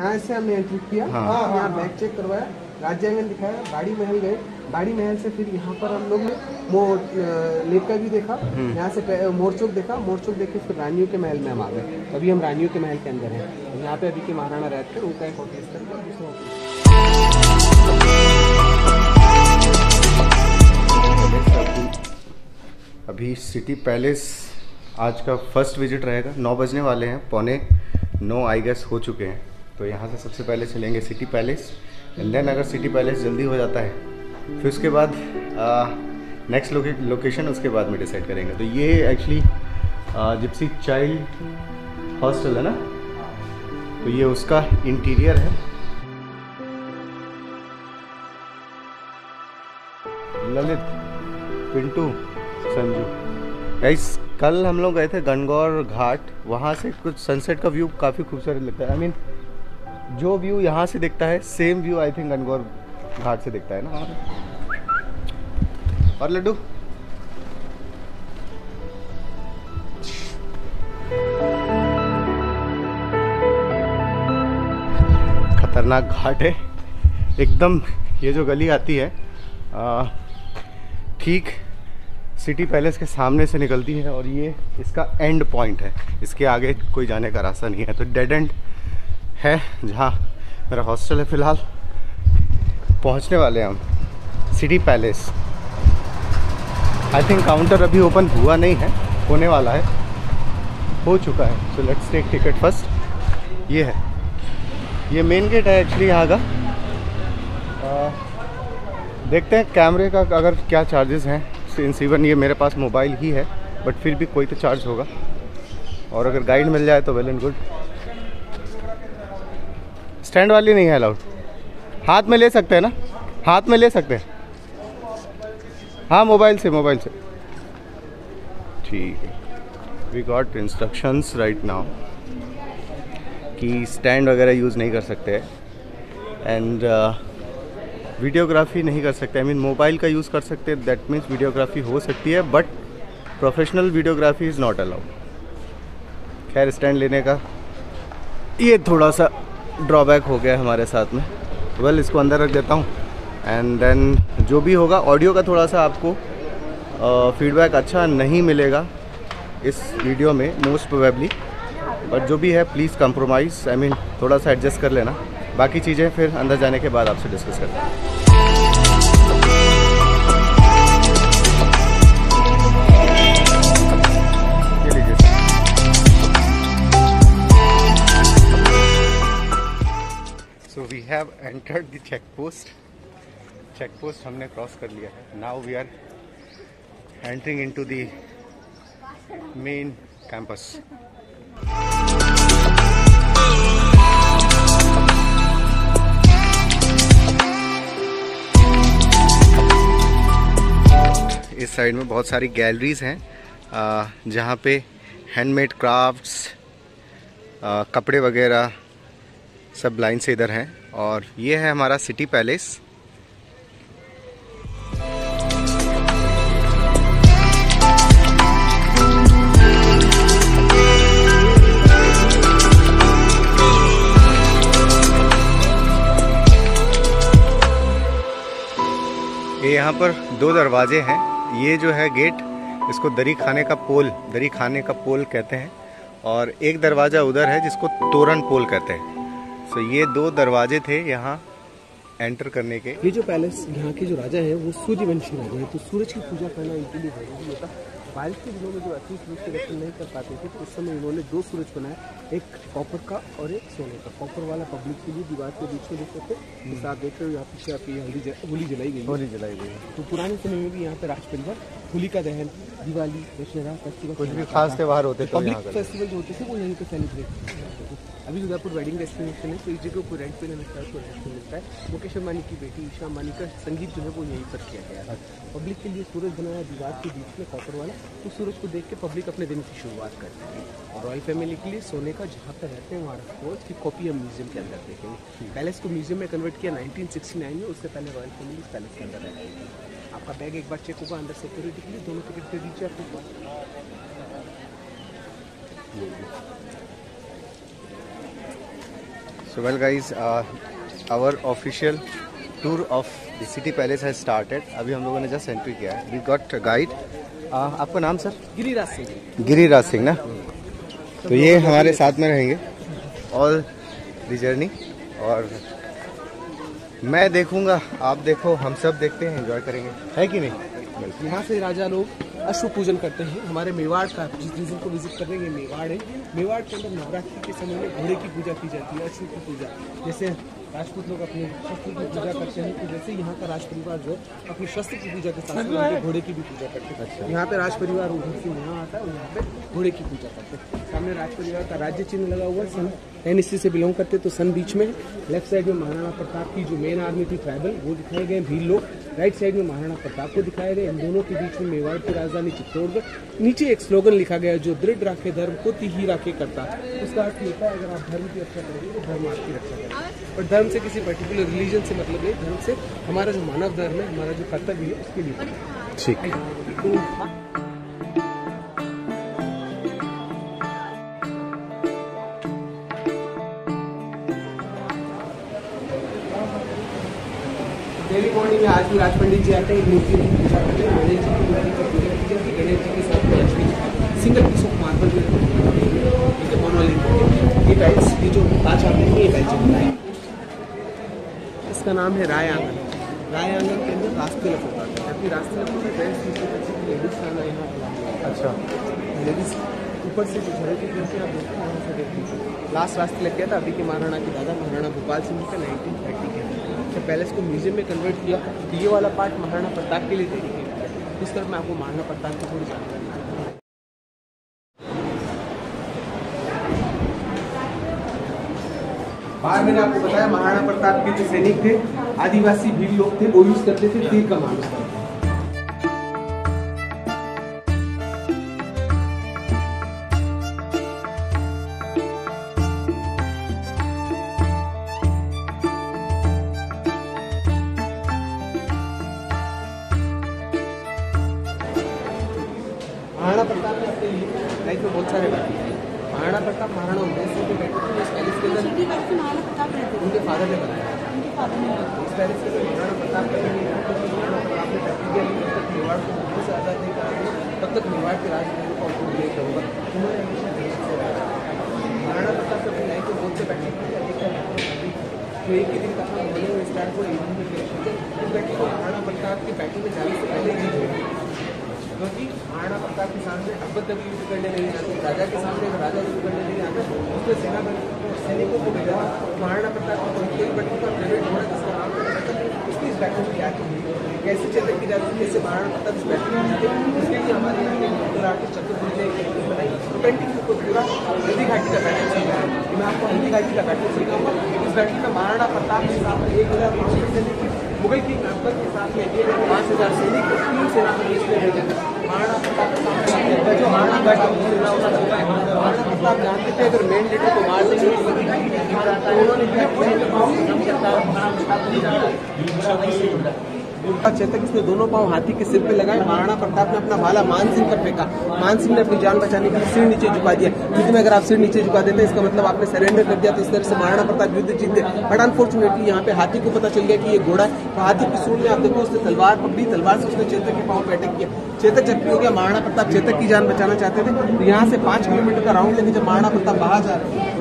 यहाँ से हमने एंट्री किया। हाँ। यहाँ बैग चेक करवाया। राज्यांगन दिखाया बाड़ी महल गए। बाड़ी महल से फिर यहाँ पर हम लोग ने मोर लेक का भी देखा। हम्म। यहाँ से पह- मोर चौक देखा। मोर चौक देख फिर रानियों के महल में हम आ गए। अभी हम रानियों के महल के अंदर हैं। यहाँ पे अभी के महाराणा रहते हैं उनका एक होटल होटल अभी सिटी पैलेस आज का फ़र्स्ट विज़िट रहेगा। नौ बजने वाले हैं पौने नौ आई गेस हो चुके हैं। तो यहाँ से सबसे पहले चलेंगे सिटी पैलेस एंड देन अगर सिटी पैलेस जल्दी हो जाता है फिर उसके बाद नेक्स्ट लोके, लोकेशन उसके बाद में डिसाइड करेंगे। तो ये एक्चुअली जिप्सी चाइल्ड हॉस्टल है ना? तो ये उसका इंटीरियर है। ललित पिंटू संजू। गाइस कल हम लोग गए थे गणगौर घाट वहाँ से कुछ सनसेट का व्यू काफ़ी खूबसूरत लगता है। आई मीन जो व्यू यहाँ से दिखता है same view I think Gangaur Ghat से दिखता है ना। और लड्डू? खतरनाक घाट है। एकदम ये जो गली आती है ठीक सिटी पैलेस के सामने से निकलती है और ये इसका एंड पॉइंट है। इसके आगे कोई जाने का रास्ता नहीं है तो डेड एंड है। जहाँ मेरा हॉस्टल है फ़िलहाल। पहुँचने वाले हम। City palace I think counter अभी ओपन हुआ नहीं है। होने वाला है। हो चुका है। So let's take ticket first ये है। ये मेन गेट है एक्चुअली यहाँ का। देखते हैं कैमरे का अगर क्या चार्जेस हैं। सिंस इवन ये मेरे पास मोबाइल ही है। बट फिर भी कोई तो चार्ज होगा। और अगर गाइड मिल जाए तो वेल एंड गुड स्टैंड वाली नहीं है अलाउड। हाथ में ले सकते हैं ना? हाथ में ले सकते हैं। हाँ मोबाइल से मोबाइल से। ठीक है। We got instructions right now कि स्टैंड वगैरह यूज़ नहीं कर सकते। एंड वीडियोग्राफी नहीं कर सकते। आई मीन मोबाइल का यूज़ कर सकते। दैट मीन्स वीडियोग्राफी हो सकती है but professional videography is not allowed खैर स्टैंड लेने का ये थोड़ा सा ड्रॉबैक हो गया हमारे साथ में। वेल well, इसको अंदर रख देता हूँ। एंड देन जो भी होगा ऑडियो का थोड़ा सा आपको फीडबैक अच्छा नहीं मिलेगा इस वीडियो में मोस्ट प्रोबेबली बट जो भी है प्लीज़ कंप्रोमाइज़ आई मीन थोड़ा सा एडजस्ट कर लेना। बाकी चीज़ें फिर अंदर जाने के बाद आपसे डिस्कस करते हैं। Have entered the check post check post हमने क्रॉस कर लिया है. Now we are entering into the main campus इस साइड में बहुत सारी गैलरीज हैं जहाँ पे हैंडमेड क्राफ्ट्स कपड़े वगैरह सब लाइन से इधर हैं। और ये है हमारा सिटी पैलेस। ये यहाँ पर दो दरवाजे हैं। ये जो है गेट, इसको दरी खाने का पोल, दरी खाने का पोल कहते हैं। और एक दरवाज़ा उधर है जिसको तोरण पोल कहते हैं। सो so, ये दो दरवाजे थे यहाँ एंटर करने के। ये जो पैलेस यहाँ के जो राजा है वो सूर्यवंशी राजा है। तो सूरज की पूजा करना इनके लिए ज़रूरी होता बारिश के दिनों में जो अति सूरज के दर्शन नहीं कर पाते थे तो उस समय इन्होंने दो सूरज बनाए एक कॉपर का और एक सोने का। कॉपर वाला पब्लिक के लिए दीवार के बीच में देख सकते हैं। आप देख रहे हो यहाँ पीछे आपकी हल्दी ज- होली जलाई गई होली जलाई गई तो पुराने समय में भी यहाँ पे राज परिवार होली का दहन दिवाली दशहरा फेस्टिवल कुछ भी खास त्यौहार होते तो पब्लिक फेस्टिवल जो होते थे वो यहीं पे सेलिब्रेट थे। अभी उदयपुर वेडिंग डेस्टिनेशन है तो इस जगह को रेंट पे मिलता है उसको रेंट पे मिलता है। मुकेश अंबानी की बेटी ईशा अंबानी का संगीत जो है वो यहीं पर किया गया है। पब्लिक के लिए सूरज बनाया दीवार के बीच में कॉपर वाला तो सूरज को देख के पब्लिक अपने दिन की शुरुआत करती है। और रॉयल फैमिली के लिए सोने का जहाँ पर रहते हैं वहाँ रखो उसकी कॉपी हम म्यूज़ियम के अंदर देखेंगे। पैलेस को म्यूज़ियम में कन्वर्ट किया 1969 में उससे पहले रॉयल फैमिली पैलेस के अंदर रहती थी आपका बैग एक बार चेक होगा अंदर सिक्योरिटी के लिए दोनों टिकट दे दीजिए आपको। So well guys, uh, our official tour of the city palace has started. अभी हम लोगों ने जस्ट एंट्री किया है. We got a guide. Uh, आपका नाम सर? गिरिराज सिंह गिरिराज सिंह ना तो ये हमारे साथ में रहेंगे ऑल द जर्नी और मैं देखूँगा आप देखो हम सब देखते हैं एंजॉय करेंगे है कि नहीं यहाँ से राजा लोग अश्व पूजन करते हैं। हमारे मेवाड़ का जिस रीजन को विज़िट कर रहे हैं, ये मेवाड़ है। मेवाड़ के अंदर नवरात्रि के समय में घोड़े की पूजा की जाती है अश्व की पूजा। जैसे राजपूत लोग अपने शस्त्र की पूजा करते हैं तो वैसे यहाँ का राज परिवार जो अपनी शस्त्र की पूजा के साथ साथ घोड़े की भी पूजा करते हैं। यहाँ पे राज परिवार उधर से यहाँ आता है और यहाँ पे घोड़े की पूजा करते हैं। सामने राज परिवार का राज्य चिन्ह लगा हुआ है सन एन से बिलोंग करते तो सन बीच में लेफ़्ट साइड में महाराणा प्रताप की जो मेन आर्मी थी ट्राइबल वो दिखाए गए भील लोग। राइट साइड में महाराणा प्रताप को दिखाया गया इन दोनों के बीच में मेवाड़ की राजधानी चित्तौड़गढ़। नीचे एक स्लोगन लिखा गया जो दृढ़ राखे धर्म को तिही राखे करता उसका अर्थ होता है अगर आप धर्म की रक्षा करेंगे तो धर्म आपकी रक्षा करेगा। और धर्म से किसी पर्टिकुलर रिलीजन से मतलब नहीं धर्म से हमारा जो मानव धर्म है हमारा जो कर्तव्य है उसके लिए। ठीक। डेली मॉर्निंग में आज भी राज पंडित जी आते हैं गणेश मूर्ति की पूजा करते हैं गणेश जी की मूर्ति की पूजा की जाती है? गणेश जी के साथ Lakshmi ji single piece of marble में है मोनोलिथ ये टाइल्स ये जो आते हैं ये टाइल्स बनता है। इसका नाम है राय आँगन। राय आँगन के अंदर रास्ते लपोटा है। जबकि रास्ते जेंट्स पीछे बच्चे की लेडीज़ खाना यहाँ अच्छा। लेडीज़ ऊपर से जो झड़े की गिरते आप देखते हैं वहाँ से देख लीजिए लास्ट रास्ते लग गया था अभी के महाराणा के दादा महाराणा भोपाल सिंह का नाइनटीन थर्टी के अंदर जब पैलेस को म्यूज़ियम में कन्वर्ट किया तो ये वाला पार्ट महाराणा प्रताप के लिए किया उस तरफ़ मैं आपको महाराणा प्रताप की थोड़ी जानकारी बाहर मैंने आपको बताया महाराणा प्रताप के जो सैनिक थे, आदिवासी भील लोग थे, वो यूज़ करते थे तीर का कमान महाराणा प्रताप ने अपने लाइफ बहुत सारे हैं महाराणा प्रताप महाराणा उदय सिंह के बैठे थे पैलेस के अंदर महाराणा प्रताप रहते उनके फादर ने बनाया। उनके फादर ने इस पैलेस के अंदर महाराणा प्रताप का महाराणा प्रताप ने प्रैक्टिकली जब तक मेवाड़ को मुगलों से आज़ाद नहीं करा तब तक मेवाड़ के राजनीति का उपयोग नहीं करूँगा। उन्होंने हमेशा देश से महाराणा प्रताप अपनी लाइफ में बहुत से बैठे किया एक का है। ही दिन का था उन्होंने स्टार्ट को एक दिन उस बैठे को महाराणा प्रताप की बैटिंग में जाने से पहले ही क्योंकि महाराणा प्रताप के सामने अब्बत तभी युद्ध करने नहीं आते, राजा के सामने राजा युद्ध करने नहीं आते उसने सेना सैनिकों को भेजा, महाराणा प्रताप को कोई बटन का प्रेरित हुआ जिसका नाम था उसने इस बैठक की कैसे चेतक की जाती है? कैसे महाराणा प्रताप इस बैठक में जीते? उसके लिए हमारे यहाँ के चतुर्भुज बनाई पेंटिंग को पूरा हल्दी घाटी का बैठक सिखाया मैं आपको हल्दी घाटी का बैठक सिखाऊँगा। इस बैठक में महाराणा प्रताप के साथ एक हज़ार पाँच सौ मुगल की अकबर के साथ में पाँच हज़ार सैनिक तीन सेना को महाराणा प्रताप के सामने जो महाराणा प्रताप महाराणा प्रताप जानते थे, अगर मेन लीडर को मार देंगे उन्होंने क्या किया चेतक इसने दोनों पाँव हाथी के सिर पे लगाए, महाराणा प्रताप ने अपना भाला मान सिंह पर फेंका। मान सिंह ने अपनी जान बचाने के लिए सिर नीचे झुका दिया। युद्ध में अगर आप सिर नीचे झुका देते, इसका मतलब आपने सरेंडर कर दिया तो इस तरह से महाराणा प्रताप युद्ध जीते। बट अनफॉर्चुनेटली यहाँ पे हाथी को पता चल गया कि ये घोड़ा है। तो हाथी की सूंड में आप देखो, उसने तलवार पकड़ी, तलवार से उसने चेतक के पाँव पे अटैक किया। चेतक जबकि हो गया, महाराणा प्रताप चेतक की जान बचाना चाहते थे। तो यहाँ से पाँच किलोमीटर का राउंड लेके जब महाराणा प्रताप बाहर जा रहे थे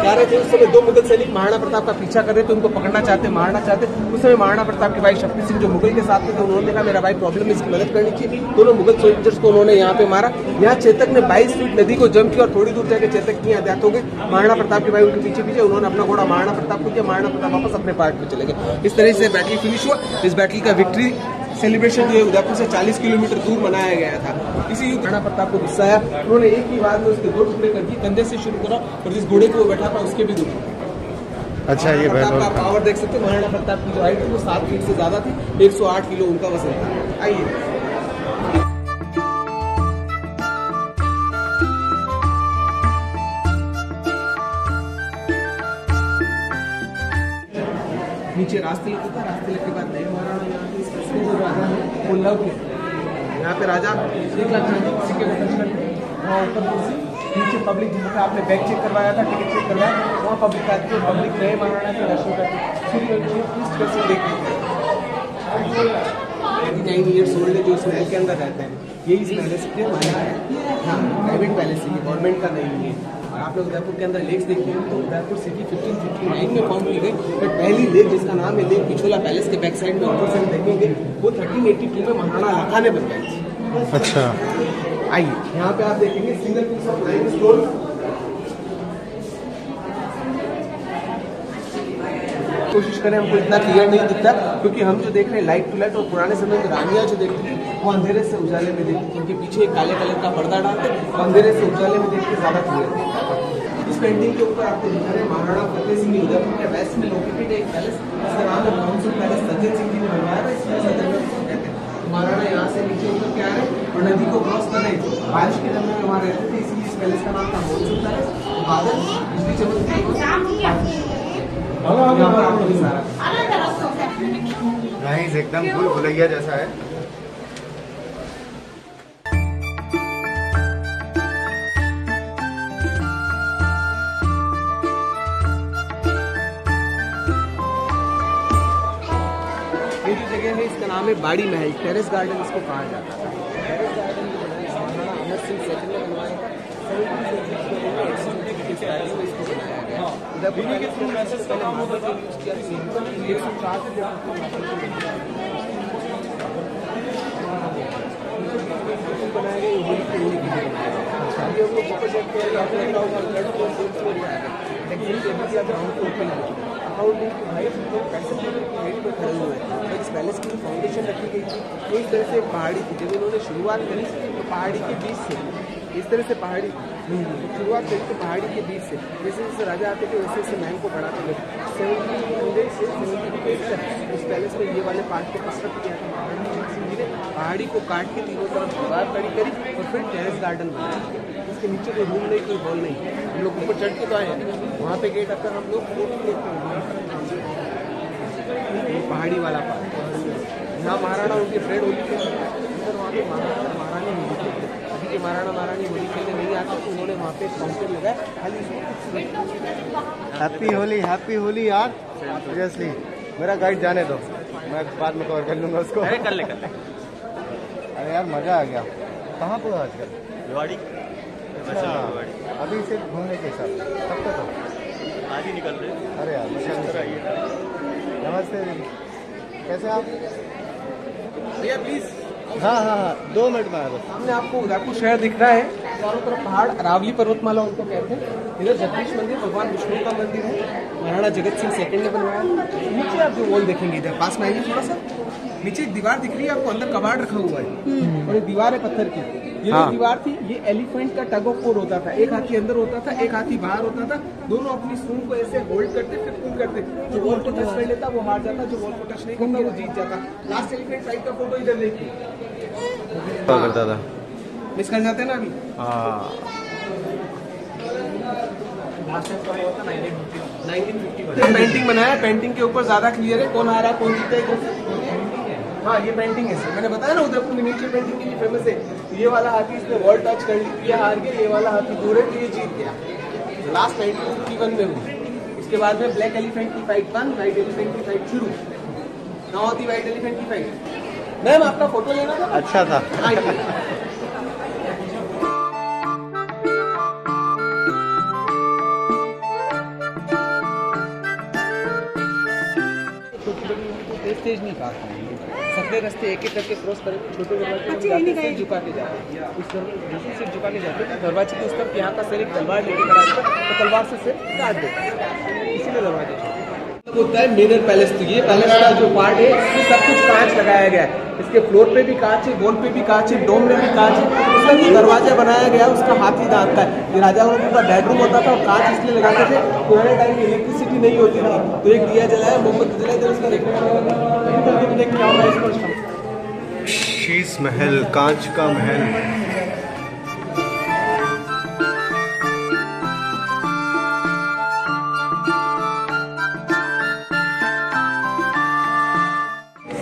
जा रहे थे उस समय दो मुगल सैनिक महाराणा प्रताप का पीछा कर रहे थे, उनको पकड़ना चाहते, मारना चाहते। उस समय महाराणा प्रताप के भाई शक्ति सिंह जो मुगल के साथ थे तो उन्होंने कहा, मेरा भाई प्रॉब्लम है इसकी मदद करनी चाहिए। दोनों मुगल सोल्जर्स को उन्होंने यहाँ पे मारा। यहाँ चेतक ने 22 फीट नदी को जम किया और थोड़ी दूर जाकर चेतक की यहाँ हो गई। महाराणा प्रताप के भाई उनके पीछे पीछे उन्होंने अपना घोड़ा महाराणा प्रताप को किया। महाराणा प्रताप वापस अपने पार्ट में चले गए। इस तरह से बैटल फिनिश हुआ। इस बैटल का विक्ट्री सेलिब्रेशन जो है उदयपुर से 40 किलोमीटर दूर मनाया गया था। इसी युद्ध महाराणा प्रताप को गुस्सा आया। उन्होंने एक ही बार में उसके दो टुकड़े कर दिए कंधे से शुरू करा और जिस घोड़े को बैठा था उसके भी दो अच्छा ये प्रताप का पावर देख सकते हैं महाराणा प्रताप की जो हाइट थी वो सात फीट से ज़्यादा थी 108 किलो उनका वज़न था। आइए। नीचे रास्ते लगता था रास्ते लगने के बाद नए महाराणा यहाँ पे जो राजा। है वो लव किया यहाँ पे राजा एक लाख किसी के वहाँ ऊपर कुर्सी। नीचे पब्लिक पे आपने बैग चेक करवाया था टिकट चेक करवाया वहाँ पब्लिक आती है पब्लिक नए महाराणा के दर्शन करती फिर इस तरह से देखते हैं नाइन ईयर्स ओल्ड जो इस महल के अंदर रहते हैं, ये इस पैलेस के मालिक है। हाँ प्राइवेट पैलेस है गवर्नमेंट का नहीं है। आप लोग उदयपुर के अंदर लेक्स देखिए तो उदयपुर सिटी 1559 में फॉर्म की गई बट पहली लेक जिसका नाम है लेक पिछोला पैलेस के बैक साइड में ऊपर से देखेंगे वो 1382 में महाराणा लखा ने बनवाई थी। अच्छा। आइए यहाँ पे आप देखेंगे single piece of limestone कोशिश करें, हमको इतना क्लियर नहीं दिखता, क्योंकि हम जो देख रहे हैं लाइट टू लाइट और पुराने समय में रानियाँ जो देखती थी, वो अंधेरे से उजाले में देखती थी। उनके पीछे एक काले कलर का पर्दा डालते अंधेरे से उजाले में देख के ज़्यादा क्लियर दिखता। इस पेंटिंग के ऊपर आपको दिखा रहे महाराणा फतेह सिंह उदयपुर के वेस्ट में लोकेटेड एक पैलेस जिसका नाम है मानसून पैलेस सज्जन सिंह जी ने बनवाया था, इसमें सज्जन कहते हैं महाराणा यहाँ से नीचे उतर के आ रहे और नदी को क्रॉस कर रहे बारिश के समय में वहाँ रहते थे, इसलिए इस पैलेस का नाम था मानसून पैलेस बादल, बिजली चमकती नाइस एकदम भूल भुलैया जैसा है ये जो जगह है इसका नाम है बाड़ी महल टेरेस गार्डन इसको कहा जाता है टेरेस गार्डन जो बनाया अमर सिंह ने बनवाया पैलेस की फाउंडेशन रखी गई थी। तो इस तरह से पहाड़ी थी जब इन्होंने शुरुआत करी तो पहाड़ी के बीच से, इस तरह से पहाड़ी शुरुआत करी तो पहाड़ी के बीच से। जैसे जैसे राजा आते थे, वैसे वैसे महल को बढ़ाते गए सेवेंटी हंड्रेड से सेवेंटी तक इस पैलेस में ये वाले पार्ट को कंस्ट्रक्ट किया था। महाराणा पहाड़ी को काट के तीनों तरफ़ दीवार खड़ी करी और फिर टेरेस गार्डन बनाया। इसके नीचे कोई रूम नहीं, कोई हॉल नहीं। हम लोग ऊपर चढ़ के तो आए। वहाँ पे गेट अगर हम लोग फ्लोर पे हैं। पहाड़ी वाला पार्क यहाँ महाराणा उनके फ्रेंड होली के अंदर वहाँ पे महाराणा महारानी होली खेलते हैं। अभी के महाराणा महारानी होली खेलने नहीं आते तो उन्होंने वहाँ पे फाउंटेन लगाया। खाली हैप्पी होली हैप्पी होली यार। सीरियसली मेरा गाइड जाने दो। मैं बाद में कवर कर लूँगा उसको। अरे कर ले कर ले। अरे यार मज़ा आ गया। कहाँ पे हो आजकल? रेवाड़ी अच्छा अभी सिर्फ़ घूमने के हिसाब से कब तक हो? आज ही निकल रहे अरे यार नमस्ते कैसे आप? भैया प्लीज़ हाँ हाँ हाँ दो मिनट में आ बस सामने आपको उदयपुर शहर दिख रहा है, चारों तरफ़ पहाड़ अरावली पर्वतमाला उनको कहते हैं। इधर जगदीश मंदिर, भगवान विष्णु का मंदिर है, महाराणा जगत सिंह सेकंड ने बनवाया। नीचे आप जो वॉल देखेंगे, इधर पास में आएँगे थोड़ा सा। नीचे एक दीवार दिख रही है आपको अंदर कबाड़ रखा हुआ है। और एक दीवार है पत्थर की। ये हाँ। दीवार थी ये एलिफेंट का टग ऑफ़ वॉर होता था। एक हाथी अंदर होता था एक हाथी बाहर होता था। दोनों अपनी सूंड को ऐसे होल्ड करते फिर पुल करते। जो वॉल को टच कर लेता वो हार जाता जो वॉल को टच नहीं करता वो जीत जाता। लास्ट एलिफेंट फाइट का फ़ोटो इधर देखिए। करता था मिस कर जाते हैं ना अभी? हाँ। पेंटिंग बनाया पेंटिंग के ऊपर ज़्यादा क्लियर है कौन आ रहा है कौन जीता है कौन हाँ ये पेंटिंग है सर मैंने बताया ना उदयपुर मिनिएचर पेंटिंग के लिए फ़ेमस है ये वाला हाथी इसने वर्ल्ड टच कर ली ये हार गया ये वाला हाथी दूर है तो ये जीत गया। लास्ट नाइनटीन फिफ्टी वन में हुई। इसके बाद में ब्लैक एलिफेंट की फाइट वन व्हाइट एलिफेंट की फाइट शुरू। ना होती व्हाइट एलिफेंट की फाइट मैम आपका फ़ोटो लेना था? अच्छा था। को तेज तेज नहीं काट सकले रास्ते एक एक करके क्रॉस करेंगे छोटे दरवाजे सिर झुका के जाते हैं। उस जैसे सिर झुका के जाते दरवाजे के उस तरफ़ यहाँ का सैनिक तलवार लेके खड़ा है, तो तलवार से सिर काट देता है। इसीलिए दरवाजे होता है मिरर पैलेस तो ये, पैलेस का जो पार्ट है, इसमें सब कुछ कांच लगाया गया है। इसके फ्लोर पे भी कांच है वॉल पे भी कांच है डोम में भी कांच है, उसका जो दरवाज़ा बनाया गया है, उसका हाथी दांत का है। ये राजाओं का बेडरूम होता था और कांच इसलिए लगाते थे, पुराने टाइम में इलेक्ट्रिसिटी नहीं होती थी। तो एक दिया जलाया मोमबत्ती जलाया जब उसका देखने क्या होगा इस शीश महल कांच का महल।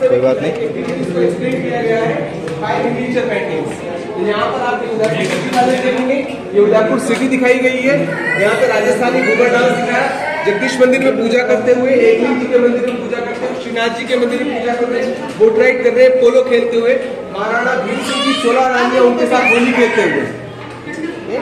कोई बात नहीं। है यहाँ पर आप उदयपुर सिटी ये उदयपुर सिटी दिखाई गई है। यहाँ पे राजस्थानी घूमर डांस दिखाया जगदीश मंदिर में पूजा करते हुए एकनाथ जी के मंदिर में पूजा करते हुए श्रीनाथ जी के मंदिर में पूजा करते हुए बोट राइड कर रहे हैं पोलो खेलते हुए। महाराणा भीम सिंह की सोलह रानियाँ उनके साथ होली खेलते हुए। ये?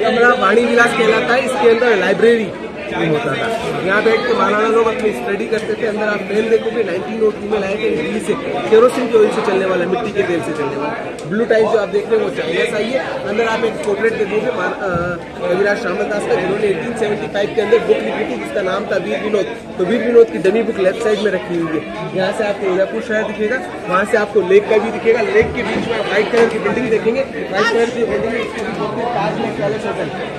कमरा वाणी विलास कहलाता है इसके अंदर लाइब्रेरी होता था। यहाँ बैठ के महाराणा लोग अपनी स्टडी करते थे, अंदर आप फ़ैन देखोगे 1903 में लाए थे दिल्ली से। केरोसिन के ऑयल से चलने वाला, मिट्टी के तेल से चलने वाला। ब्लू टाइप जो आप देख रहे हैं, वो चाइना से आई है। अंदर आप एक पोर्ट्रेट देखोगे रविराज श्यामल दास का, जिन्होंने 1875 के अंदर बुक लिखी थी, जिसका नाम था वीर विनोद। तो वीर विनोद की डमी बुक लेफ़्ट साइड में रखी हुई है। यहाँ से आपको उदयपुर शहर दिखेगा, वहाँ से आपको लेक का भी दिखेगा। लेक के बीच में व्हाइट कलर की बिल्डिंग देखेंगे। व्हाइट कलर की बिल्डिंग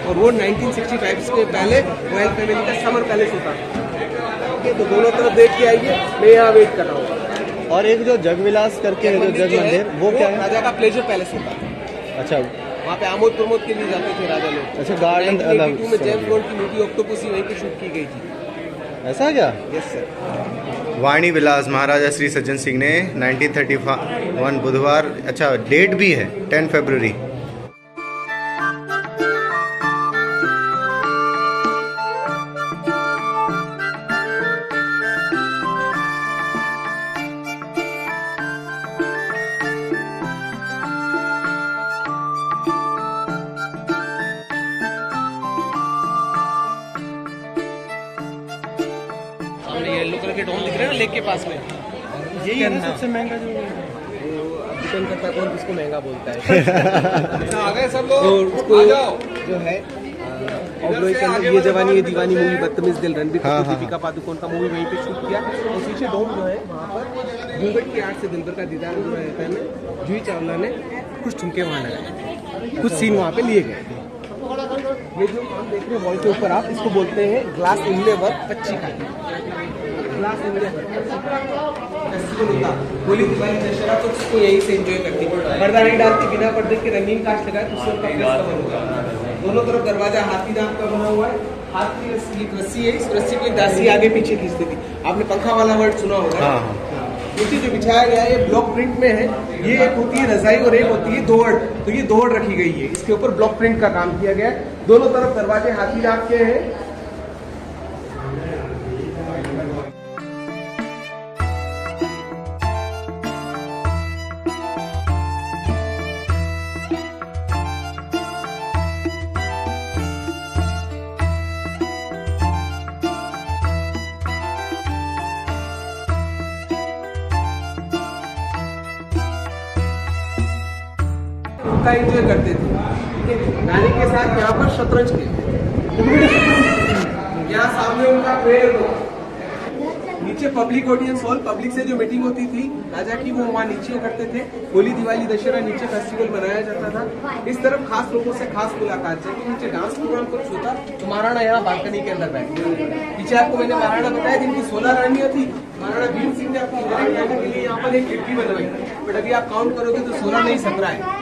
और वो 1965 के पहले रॉयल फैमिली का समर पैलेस होता है, तो दोनों तरफ़ देख के आइए मैं यहाँ वेट कर रहा हूँ। और एक जो जगविलास करके है जो जग मंदिर वो क्या है? राजा का प्लेजर पैलेस होता था अच्छा। वहाँ पे आमोद प्रमोद के लिए जाते थे राजा लोग। अच्छा, 1982 में जेम्स की मूवी ऑक्टोपसी वहीं पे शूट की गई थी। ऐसा क्या? यस सर वाणी विलास महाराजा श्री सज्जन सिंह ने 1931 बुधवार अच्छा डेट भी है 10 फरवरी महँगा बोलता है। आ सब लोग? उसको जो है ऑब्रोई के अंदर ये जवानी ये दीवानी मूवी बदतमीज दिल रणबीर हाँ, कपूर हाँ, दीपिका पादुकोण का मूवी वहीं पे शूट किया। और पीछे डोम जो है वहाँ पर घूंघट की आर्ट से दिलबर का दीदार जो रहता है ना जूही चावला ने कुछ ठुमके वहाँ लगाए। कुछ सीन वहाँ पे लिए गए। ये जो हम देख रहे हैं वॉल के ऊपर आप इसको बोलते हैं ग्लास इनले वर्क पच्ची का। दशहरा तो उसको से एंजॉय करती पर्दा नहीं डालती बिना पर्दे के रंगीन लगाए दोनों तरफ़ दरवाज़ा हाथी दांत का बना हुआ है रस्सी है इस रस्सी को दासी आगे पीछे खींचती थी आपने पंखा वाला वर्ड सुना होगा हाँ। जो बिछाया गया है ये ब्लॉक प्रिंट में है ये एक होती है रजाई और एक होती है दोहड़ तो ये दोहड़ रखी गई है इसके ऊपर ब्लॉक प्रिंट का काम किया गया है दोनों तरफ़ दरवाजे हाथी दांत के हैं उनका एंजॉय करते थे। गाने के साथ यहाँ पर शतरंज खेलते यहाँ सामने उनका हो नीचे पब्लिक ऑडियंस हॉल पब्लिक से जो मीटिंग होती थी, राजा की वो वहाँ नीचे करते थे। होली, दिवाली, दशहरा नीचे फेस्टिवल मनाया जाता था। इस तरफ़ खास लोगों से खास मुलाकात जब नीचे डांस प्रोग्राम कुछ होता तो महाराणा यहाँ बालकनी के अंदर बैठते थे। पीछे आपको मैंने महाराणा बताया, जिनकी सोलह रानियाँ थी। महाराणा भीम सिंह ने अपनी के लिए यहाँ पर एक खिड़की बनवाई। बट अभी आप काउंट करोगे तो सोलह नहीं, सत्रह है।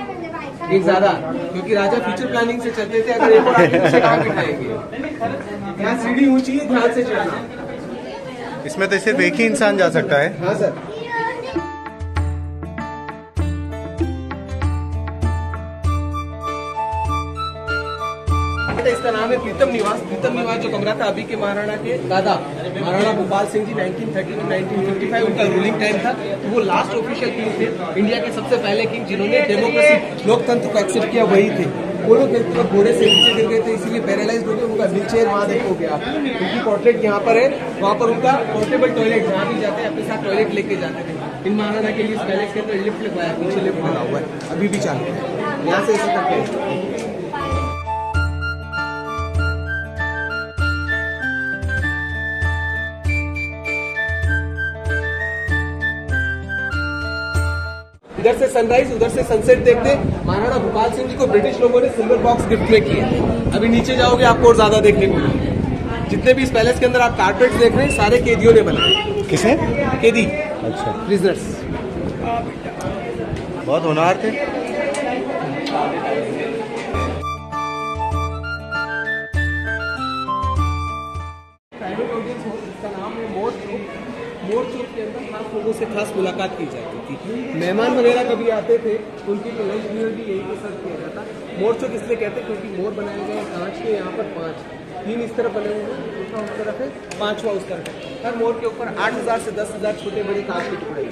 एक ज़्यादा क्योंकि राजा फ्यूचर प्लानिंग से चलते थे अगर एक कहाँ बिठाएँगे यहाँ सीढ़ी ऊँची है ध्यान से चलना। इसमें तो सिर्फ़ एक ही इंसान जा सकता है। हाँ सर। इसका नाम है प्रीतम निवास। प्रीतम निवास जो कमरा था अभी के महाराणा के, दादा, महाराणा भोपाल सिंह जी 1930 टू 1955 उनका रूलिंग टाइम था। तो वो लास्ट ऑफिशियल किंग थे इंडिया के सबसे पहले किंग जिन्होंने डेमोक्रेसी लोकतंत्र को एक्सेप्ट किया, वही थे। वो लोग घोड़े से नीचे गिर गए थे, इसीलिए पैरालाइज हो गए, उनका व्हील चेयर वहाँ देखोगे आप उनकी पोर्ट्रेट यहाँ पर है, वहाँ पर उनका पोर्टेबल टॉयलेट जहाँ भी जाते हैं, अपने साथ टॉयलेट लेके जाते थे इन महाराणा के लिए इस पैलेस के अंदर लिफ्ट लगवाया, पीछे लिफ्ट लगा हुआ है, अभी भी चालू है। यहाँ से ऐसे करके इधर से सनराइज उधर से सनसेट देखते महाराणा भोपाल सिंह जी को ब्रिटिश लोगों ने सिल्वर बॉक्स गिफ्ट में किए अभी नीचे जाओगे आपको और ज़्यादा देखने को जितने भी इस पैलेस के अंदर आप कार्पेट देख रहे हैं सारे कैदियों ने बनाए। किसे? कैदी अच्छा। प्रिजनर्स बहुत होनहार थे। खास मुलाकात की जाती थी। मेहमान वगैरह कभी आते थे, उनकी तो लंच डिनर भी यही के साथ किया जाता। मोर चौक इसलिए कहते क्योंकि मोर बनाए गए कांच के यहाँ पर पाँच। तीन इस तरफ़ बने हुए हैं, दूसरा उस तरफ़ है, पाँचवा उस तरफ़ है। हर मोर के ऊपर आठ हज़ार से दस छोटे बड़े कांच के टुकड़े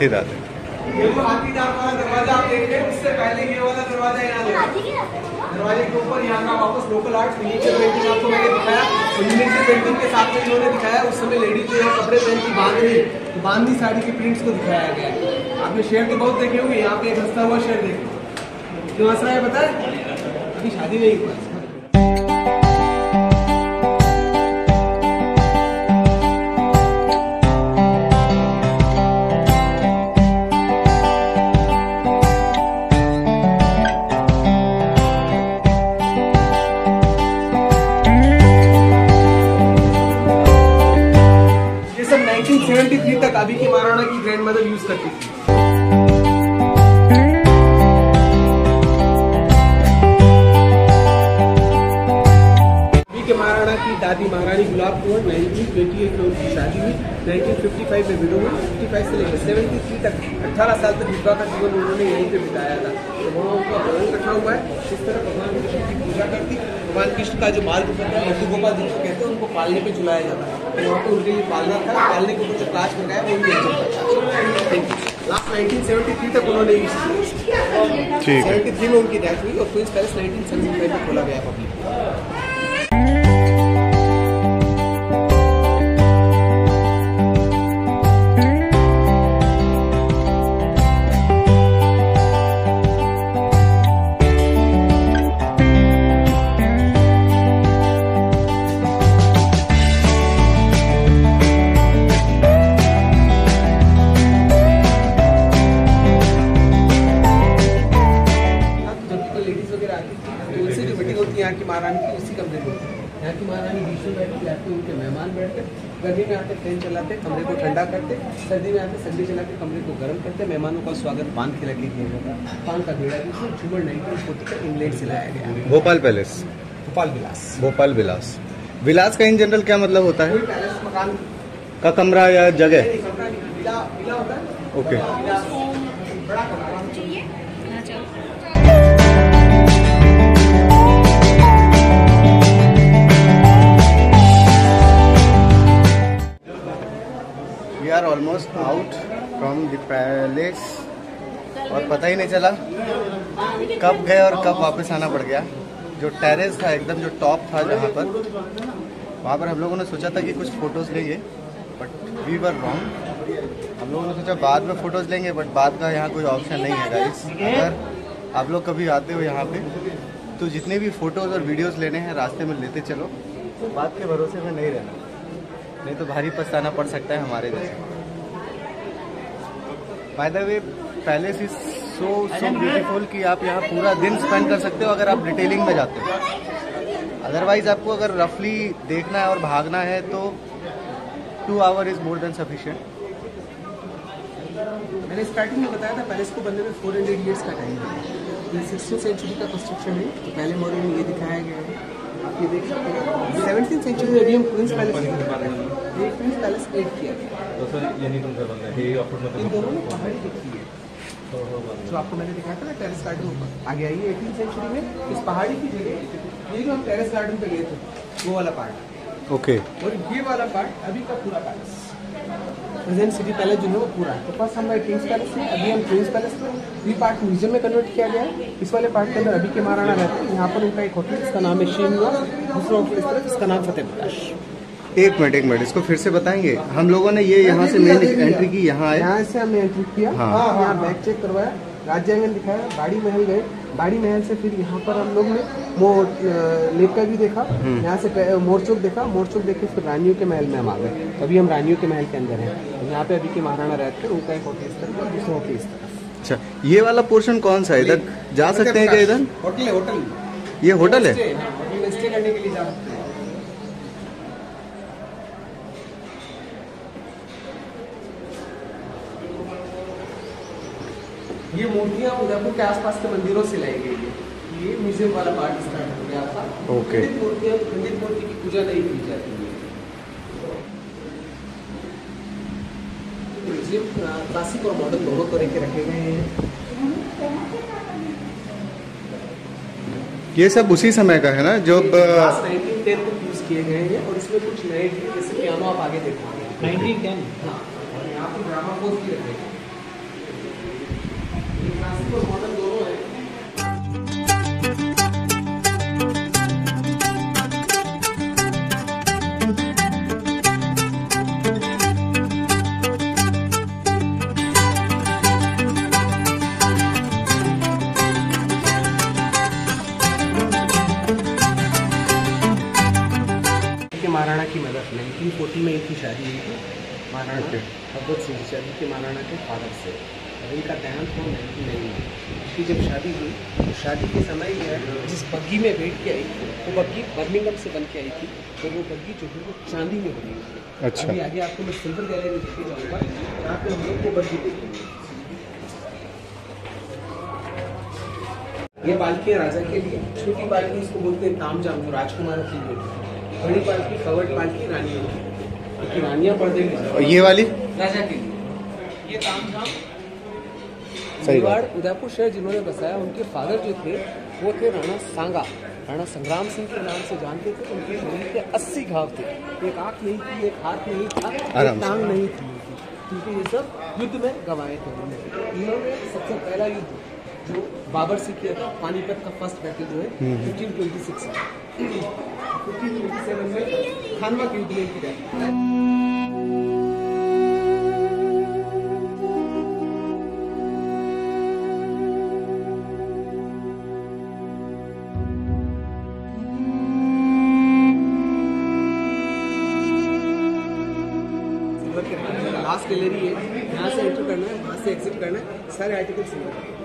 हाथी दरवाज़ा आप देख रहे हैं उससे पहले ये वाला दरवाज़ा दरवाजे के ऊपर यहाँ का वापस लोकल आर्ट मिनिएचर पेंटिंग आपको मैंने दिखाया। मिनिएचर पेंटिंग के साथ में इन्होंने दिखाया उस समय लेडीज़ जो है कपड़े बांधनी तो बांधनी साड़ी के प्रिंट्स को दिखाया गया है। आपने शेर तो बहुत देखे होंगे यहाँ पे एक हंसता हुआ शेर देखो। क्यों हंस रहा है पता अभी शादी नहीं हुआ का जो मार्ग होता है मधु गोपाल जिनको कहते हैं उनको पालने पे चुलाया जाता है। तो वहाँ पे उनके लिए पालना था पालने के ऊपर जो में लगाया वो भी लास्ट 1973 तक उन्होंने यूज़ किया 73 में उनकी डेथ हुई और क्वींस पैलेस 1975 में खोला गया पब्लिक सर्दी में आते सर्दी चला के कमरे को गर्म करते मेहमानों का स्वागत पान खिला के किया जाता पान का बेड़ा उसमें झूमर नाइनटीन फोर्टी का इंग्लैंड से लाया गया। भोपाल पैलेस। भोपाल विलास। भोपाल विलास। विलास का इन जनरल क्या मतलब होता है? पैलेस मकान। का कमरा या जगह? है। Okay. We are almost out from the palace और पता ही नहीं चला कब गए और कब वापस आना पड़ गया। जो टेरेस था, एकदम जो टॉप था जहाँ पर, वहाँ पर हम लोगों ने सोचा था कि कुछ फ़ोटोज़ लेंगे बट वी वर रॉन्ग हम लोगों ने सोचा बाद में फ़ोटोज़ लेंगे बट बाद का यहाँ कोई ऑप्शन नहीं है गाइस अगर आप लोग कभी आते हो यहाँ पे तो जितने भी फ़ोटोज़ और वीडियोज़ लेने हैं, रास्ते में लेते चलो। बात के भरोसे में नहीं रहना। नहीं तो भारी पछताना पड़ सकता है हमारे जैसे। By the way palace is so so beautiful कि आप यहाँ पूरा दिन स्पेंड कर सकते हो अगर आप डिटेलिंग में जाते हो। अदरवाइज़ आपको अगर रफली देखना है और भागना है तो two hour is more than sufficient मैंने स्टार्टिंग में बताया था पैलेस को बनने में 400 इयर्स का टाइम है। ये सिक्सटीन सेंचुरी का कंस्ट्रक्शन है तो पहले मॉडल में ये दिखाया गया है। ये देख सकते हैं। सेवनटीन सेंचुरी में अभी क्वींस पैलेस की बात कर रहे ये क्वींस पैलेस एड किया गया तो सर हे इन दोनों में पहाड़ी दिखती है। जो आपको मैंने दिखाया था ना टेरेस गार्डन ऊपर आगे आइए एटीन सेंचुरी में इस पहाड़ी की जगह ये जो हम टेरेस गार्डन पे गए थे वो वाला पार्ट ओके और ये वाला पार्ट अभी का पूरा पैलेस प्रेजेंट सिटी पैलेस जो है वो पूरा है। तो फ़र्स्ट हम किंग्स पैलेस में अभी हम क्वींस पैलेस में ये पार्ट म्यूज़ियम में कन्वर्ट किया गया है। इस वाले पार्ट के अंदर अभी के महाराणा रहते हैं। यहाँ पर उनका एक होटल जिसका नाम है शीम हुआ। दूसरा होटल इस तरह जिसका नाम फतेह प्रकाश एक मिनट एक मिनट इसको फिर से बताएँगे? हम लोगों ने ये यहाँ से मेन एंट्री की यहाँ यहाँ से हमने एंट्री किया। हाँ। यहाँ बैग चेक करवाया। राज्यांगन दिखाया बाड़ी महल गए। बाड़ी महल से फिर यहाँ पर हम लोग ने मोर लेक का भी देखा। यहाँ से पे- मोर चौक देखा। मोर चौक देखे फिर रानियों के महल में हम आ गए। अभी हम रानियों के महल के अंदर हैं। यहाँ पे अभी के महाराणा रहते हैं उनका एक होटल इस तरफ़ और दूसरा होटल इस तरफ़ अच्छा ये वाला पोर्शन कौन सा है? इधर जा सकते हैं क्या इधर? होटल है होटल। ये होटल है? करने के लिए जा सकते हैं। ये मूर्तियाँ उदयपुर के आसपास के मंदिरों से लाई गई है। ये म्यूज़ियम वाला पार्ट स्टार्ट हो गया आपका Okay. खंडित मूर्तियाँ खंडित मूर्ति की पूजा नहीं की जाती है। म्यूज़ियम क्लासिक और मॉडर्न दोनों तरह के रखे गए हैं। ये सब उसी समय का है ना जब नाइनटीन टेन को यूज़ किए गए हैं और इसमें कुछ नए जैसे पियानो आप आगे देखोगे। नाइनटीन टेन हाँ और यहाँ पे ड्रामा पोज भी रखे कि महाराणा की मदद 1940 में इनकी शादी हुई थी। महाराणा भगवत सिंह शादी के महाराणा के फादर से। इनका देहांत हुआ नाइनटीन नाइन में जब शादी हुई तो शादी के समय जो है जिस बग्गी में बैठ के आई थी वो बग्गी बर्मिंगम से बन के आई थी तो वो बग्गी जो है वो चांदी में बनी अच्छा। अभी आगे आपको मैं सिल्वर गैलरी लेके जाऊँगा जहाँ पे हम लोग को बग्गी देखेंगे। ये बाल्टी है राजा के लिए। छोटी बाल्टी इसको बोलते हैं तामझाम जो राजकुमार के लिए बड़ी बाल्टी कवर्ड बाल्टी रानियों की। क्योंकि रानियाँ में ये वाली? राजा के लिए। ये तामझाम सही बात उदयपुर शहर जिन्होंने बसाया उनके फादर जो थे वो थे राणा सांगा। राणा संग्राम सिंह के नाम से जानते थे उनके शरीर के अस्सी घाव थे। एक आँख नहीं थी एक हाथ नहीं था एक टांग नहीं थी। क्योंकि ये सब युद्ध में गंवाए थे उन्होंने। इन्होंने सबसे पहला युद्ध जो बाबर से किया था पानीपत का फ़र्स्ट बैटल जो है fifteen twenty six fifteen twenty seven में खानवा के युद्ध में इनकी सिल्वर के लास्ट गैलरी है, यहाँ से एंटर करना है वहाँ से एग्जिट करना है, सारे आर्टिकल सिल्वर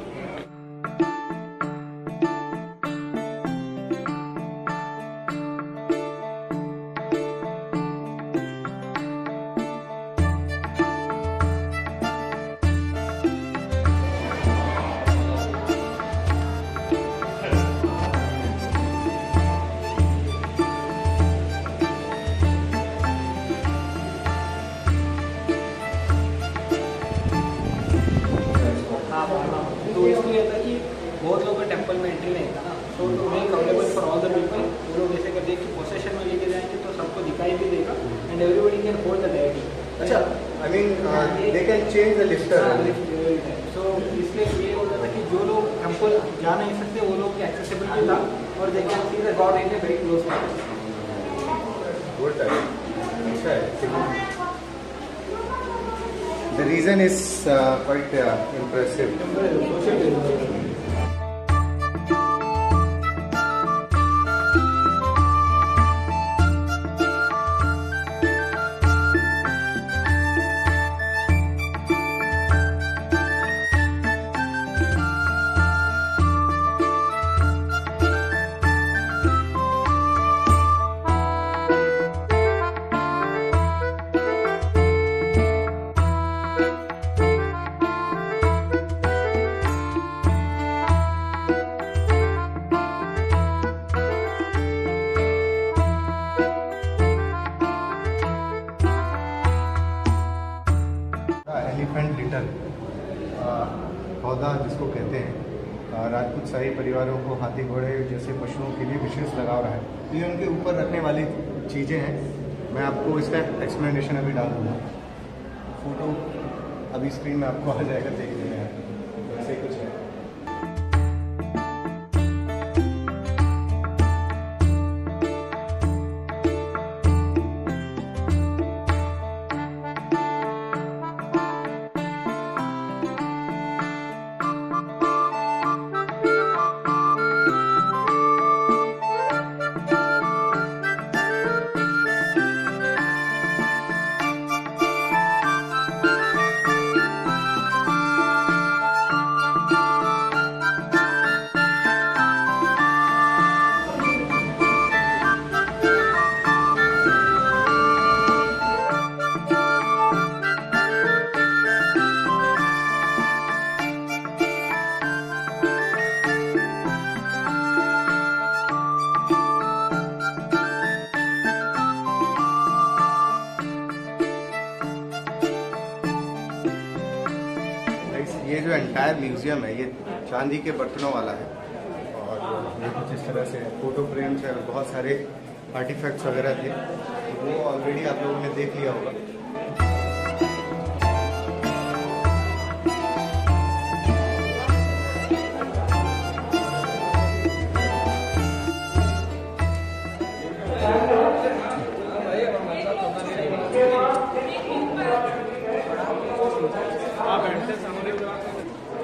impressive. आपको इसका एक्सप्लेनेशन अभी डाल दूँगा फ़ोटो अभी स्क्रीन में आपको आ जाएगा देख लेना एंटायर म्यूज़ियम है, ये चांदी के बर्तनों वाला है। और ये कुछ इस तरह से फ़ोटो फ्रेम्स है बहुत सारे आर्टिफैक्ट्स वगैरह थे। वो ऑलरेडी आप लोगों ने देख लिया होगा।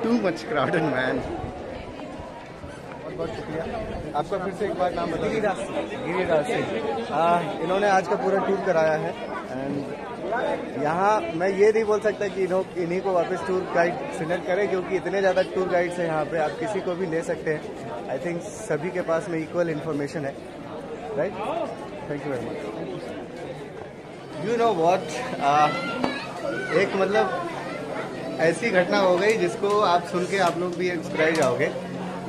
टू मच क्राउडेड मैन बहुत शुक्रिया। आपका फिर से एक बार नाम बताइए। गिरिराज सिंह। इन्होंने आज का पूरा टूर कराया है। एंड यहाँ मैं ये नहीं बोल सकता कि इन्हों इन्हीं को वापस टूर गाइड सिलेक्ट करें, क्योंकि इतने ज़्यादा टूर गाइड्स हैं यहाँ पे। आप किसी को भी ले सकते हैं। आई थिंक सभी के पास में इक्वल इन्फॉर्मेशन है। Right thank you very much you know what एक मतलब ऐसी घटना हो गई जिसको आप सुन के आप लोग भी इंस्पायर जाओगे।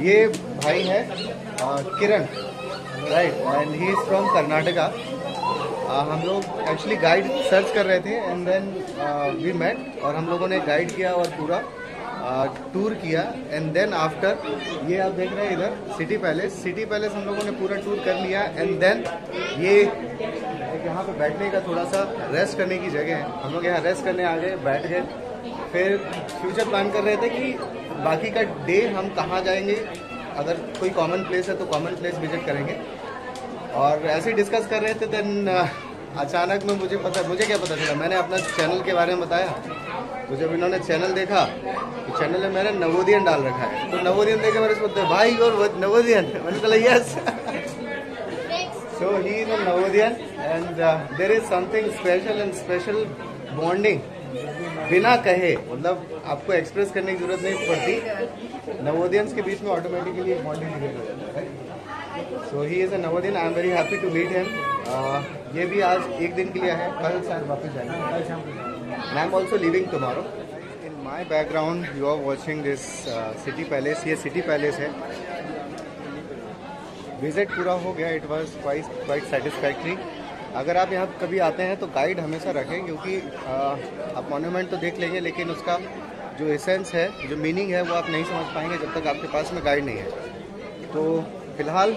ये भाई है Kiran right and he is from Karnataka हम लोग एक्चुअली गाइड सर्च कर रहे थे एंड देन वी मेट और हम लोगों ने गाइड किया और पूरा टूर किया एंड देन आफ्टर ये आप देख रहे हैं इधर सिटी पैलेस सिटी पैलेस हम लोगों ने पूरा टूर कर लिया एंड देन ये यहाँ पे बैठने का थोड़ा सा रेस्ट करने की जगह है। हम लोग यहाँ रेस्ट करने आ गए, बैठ गए। फिर फ्यूचर प्लान कर रहे थे कि बाकी का डे हम कहाँ जाएँगे? अगर कोई कॉमन प्लेस है तो कॉमन प्लेस विज़िट करेंगे। और ऐसे ही डिस्कस कर रहे थे देन अचानक में मुझे पता मुझे क्या पता चला? मैंने अपना चैनल के बारे में बताया। तो जब इन्होंने चैनल देखा तो चैनल में मैंने नवोदियन डाल रखा है। तो नवोदियन देखे मेरे से बोलते भाई और नवोदियन मैंने बोला yes So he Navodayan and there is something special and special bonding बिना कहे मतलब आपको एक्सप्रेस करने की ज़रूरत नहीं पड़ती। नवोदियंस के बीच में ऑटोमेटिकली बॉन्डिंग क्रिएट हो जाता है so he is a Navodayan. I am very happy to meet him ये भी आज एक दिन के लिए है। कल शायद वापस जाएँगे। I am also living tomorrow in my background you are watching this city palace ये सिटी पैलेस है। विज़िट पूरा हो गया. It was quite quite satisfactory अगर आप यहाँ कभी आते हैं तो गाइड हमेशा रखें, क्योंकि आप मॉन्यूमेंट तो देख लेंगे, लेकिन उसका जो एसेंस है, जो मीनिंग है, वो आप नहीं समझ पाएँगे जब तक आपके पास में गाइड नहीं है। तो फ़िलहाल,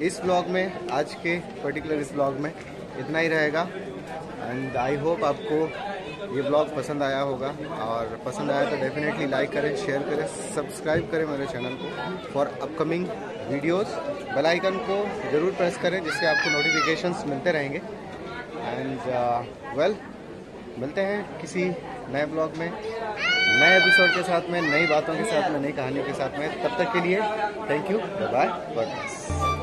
इस ब्लॉग में, आज के पर्टिकुलर इस ब्लॉग में इतना ही रहेगा एंड आई होप आपको ये ब्लॉग पसंद आया होगा और पसंद आया तो डेफिनेटली लाइक करें शेयर करें सब्सक्राइब करें मेरे चैनल को for upcoming videos bell icon को ज़रूर प्रेस करें जिससे आपको नोटिफिकेशंस मिलते रहेंगे. एंड वेल uh, well, मिलते हैं किसी नए ब्लॉग में नए एपिसोड के साथ में नई बातों के साथ में नई कहानियों के साथ में. तब तक के लिए थैंक यू बाय बाय